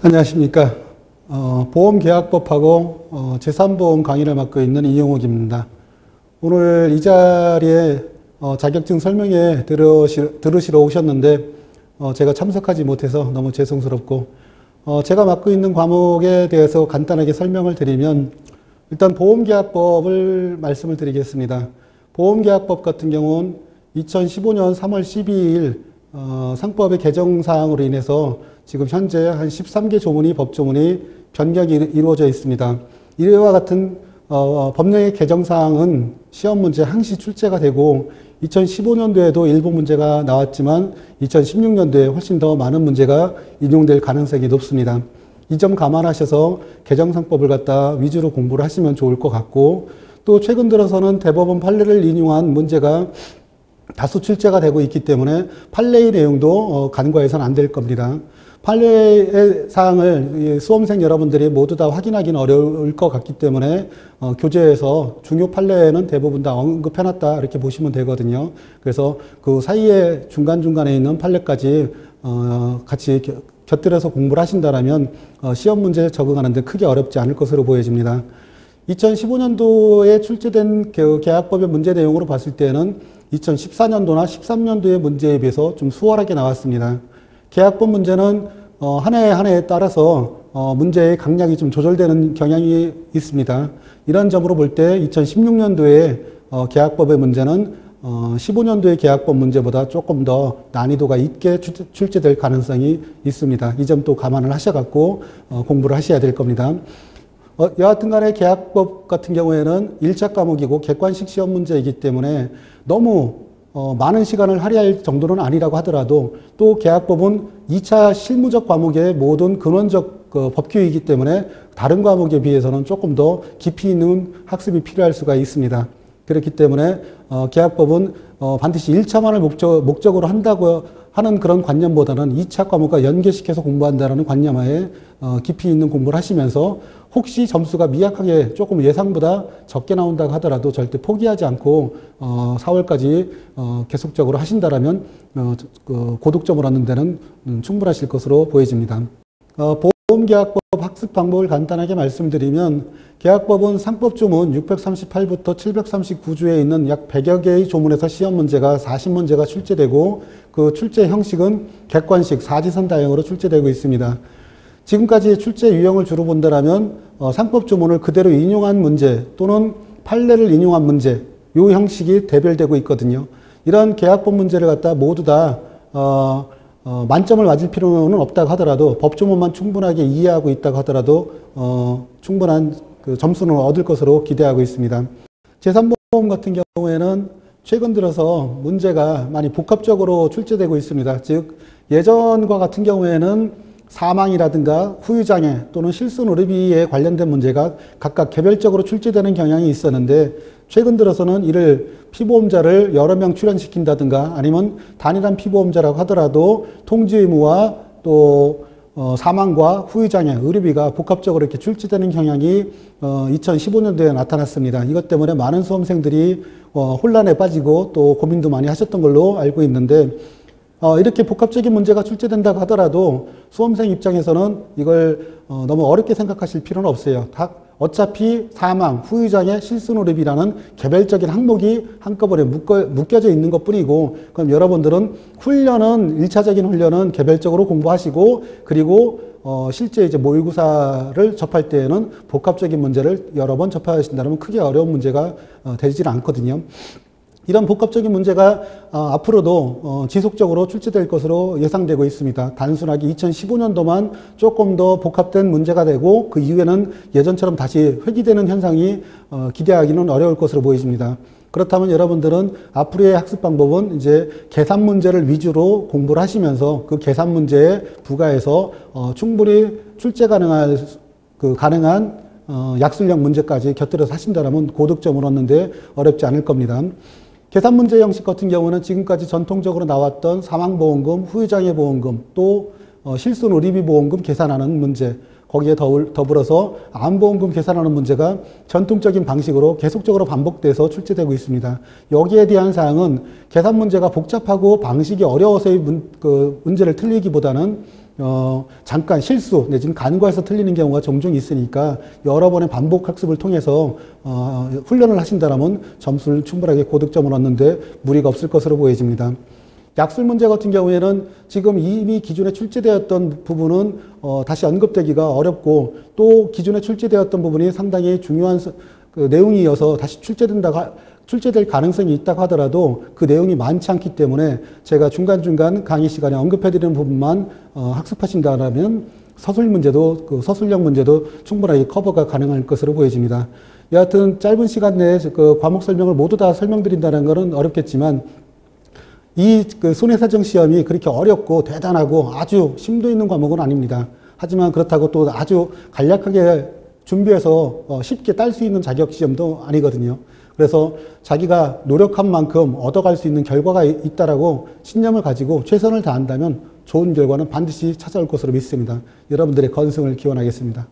안녕하십니까. 어, 보험계약법하고 어, 재산보험 강의를 맡고 있는 이용욱입니다. 오늘 이 자리에 어, 자격증 설명회 들으시, 들으시러 오셨는데 어, 제가 참석하지 못해서 너무 죄송스럽고 어, 제가 맡고 있는 과목에 대해서 간단하게 설명을 드리면 일단 보험계약법을 말씀을 드리겠습니다. 보험계약법 같은 경우는 2015년 3월 12일 어, 상법의 개정사항으로 인해서 지금 현재 한 13개 조문이 법조문이 변경이 이루어져 있습니다. 이와 같은 어, 법령의 개정사항은 시험 문제 항시 출제가 되고 2015년도에도 일부 문제가 나왔지만 2016년도에 훨씬 더 많은 문제가 인용될 가능성이 높습니다. 이 점 감안하셔서 개정상법을 갖다 위주로 공부를 하시면 좋을 것 같고 또 최근 들어서는 대법원 판례를 인용한 문제가 다수 출제가 되고 있기 때문에 판례의 내용도 어, 간과해서는 안 될 겁니다. 판례의 사항을 수험생 여러분들이 모두 다 확인하기는 어려울 것 같기 때문에 어, 교재에서 중요 판례는 대부분 다 언급해놨다 이렇게 보시면 되거든요. 그래서 그 사이에 중간중간에 있는 판례까지 어, 같이 곁들여서 공부를 하신다면 어, 시험 문제에 적응하는 데 크게 어렵지 않을 것으로 보여집니다. 2015년도에 출제된 계약법의 문제 내용으로 봤을 때는 2014년도나 13년도의 문제에 비해서 좀 수월하게 나왔습니다. 계약법 문제는 어, 한 해 한 해에 따라서 어, 문제의 강약이 좀 조절되는 경향이 있습니다. 이런 점으로 볼 때 2016년도에 어, 계약법의 문제는 어, 15년도의 계약법 문제보다 조금 더 난이도가 있게 출제, 될 가능성이 있습니다. 이 점도 감안을 하셔갖고 어, 공부를 하셔야 될 겁니다. 어, 여하튼 간에 계약법 같은 경우에는 1차 과목이고 객관식 시험 문제이기 때문에 너무 어, 많은 시간을 할애할 정도는 아니라고 하더라도 또 계약법은 2차 실무적 과목의 모든 근원적 그 법규이기 때문에 다른 과목에 비해서는 조금 더 깊이 있는 학습이 필요할 수가 있습니다. 그렇기 때문에 어, 계약법은 어, 반드시 1차만을 목적, 목적으로 한다고 하는 그런 관념보다는 2차 과목과 연계시켜서 공부한다는 관념하에 어, 깊이 있는 공부를 하시면서 혹시 점수가 미약하게 조금 예상보다 적게 나온다고 하더라도 절대 포기하지 않고 어, 4월까지 어, 계속적으로 하신다라면 어, 그 고득점을 얻는 데는 음, 충분하실 것으로 보여집니다. 어, 보험계약법 학습 방법을 간단하게 말씀드리면 계약법은 상법 조문 638부터 739주에 있는 약 100여 개의 조문에서 시험 문제가 40문제가 출제되고 그 출제 형식은 객관식 사지선 다형으로 출제되고 있습니다. 지금까지 출제 유형을 주로 본다면 어, 상법 조문을 그대로 인용한 문제 또는 판례를 인용한 문제 이 형식이 대별되고 있거든요. 이런 계약법 문제를 갖다 모두 다 어, 어, 만점을 맞을 필요는 없다고 하더라도 법조문만 충분하게 이해하고 있다고 하더라도 어, 충분한 그 점수는 얻을 것으로 기대하고 있습니다. 재산보험 같은 경우에는 최근 들어서 문제가 많이 복합적으로 출제되고 있습니다. 즉 예전과 같은 경우에는 사망이라든가 후유장애 또는 실수 노르비에 관련된 문제가 각각 개별적으로 출제되는 경향이 있었는데 최근 들어서는 이를 피보험자를 여러 명 출연시킨다든가 아니면 단일한 피보험자라고 하더라도 통지 의무와 또 어, 사망과 후유장애, 의료비가 복합적으로 이렇게 출제되는 경향이 어, 2015년도에 나타났습니다. 이것 때문에 많은 수험생들이 어, 혼란에 빠지고 또 고민도 많이 하셨던 걸로 알고 있는데 어, 이렇게 복합적인 문제가 출제된다고 하더라도 수험생 입장에서는 이걸 어, 너무 어렵게 생각하실 필요는 없어요. 다 어차피 사망, 후유장애, 실수노립이라는 개별적인 항목이 한꺼번에 묶어, 묶여 져 있는 것 뿐이고 그럼 여러분들은 훈련은 일차적인 훈련은 개별적으로 공부하시고 그리고 어, 실제 이제 모의고사를 접할 때에는 복합적인 문제를 여러 번 접하신다면 크게 어려운 문제가 어, 되질 않거든요. 이런 복합적인 문제가 어, 앞으로도 어, 지속적으로 출제될 것으로 예상되고 있습니다. 단순하게 2015년도만 조금 더 복합된 문제가 되고 그 이후에는 예전처럼 다시 회귀되는 현상이 어, 기대하기는 어려울 것으로 보여집니다. 그렇다면 여러분들은 앞으로의 학습 방법은 이제 계산 문제를 위주로 공부를 하시면서 그 계산 문제에 부가해서 어, 충분히 출제 가능할 그 가능한 어, 약술형 문제까지 곁들여서 하신다면 고득점을 얻는데 어렵지 않을 겁니다. 계산 문제 형식 같은 경우는 지금까지 전통적으로 나왔던 사망보험금, 후유장애 보험금, 또 어, 실손 의료비 보험금 계산하는 문제, 거기에 더불어서 암보험금 계산하는 문제가 전통적인 방식으로 계속적으로 반복돼서 출제되고 있습니다. 여기에 대한 사항은 계산 문제가 복잡하고 방식이 어려워서의 문, 그 문제를 틀리기보다는 어, 잠깐 실수 내지는 간과해서 틀리는 경우가 종종 있으니까 여러 번의 반복 학습을 통해서 어, 훈련을 하신다면 점수를 충분하게 고득점을 얻는데 무리가 없을 것으로 보여집니다. 약술 문제 같은 경우에는 지금 이미 기존에 출제되었던 부분은 어, 다시 언급되기가 어렵고 또 기존에 출제되었던 부분이 상당히 중요한 서- 그 내용이어서 다시 출제된다고 하- 출제될 가능성이 있다고 하더라도 그 내용이 많지 않기 때문에 제가 중간중간 강의 시간에 언급해드리는 부분만 어, 학습하신다면 서술 문제도 그 서술형 문제도 충분하게 커버가 가능할 것으로 보여집니다. 여하튼 짧은 시간 내에 그 과목 설명을 모두 다 설명드린다는 것은 어렵겠지만 이 그 손해사정 시험이 그렇게 어렵고 대단하고 아주 심도 있는 과목은 아닙니다. 하지만 그렇다고 또 아주 간략하게 준비해서 어, 쉽게 딸 수 있는 자격 시험도 아니거든요. 그래서 자기가 노력한 만큼 얻어갈 수 있는 결과가 이- 있다라고 신념을 가지고 최선을 다한다면 좋은 결과는 반드시 찾아올 것으로 믿습니다. 여러분들의 건승을 기원하겠습니다.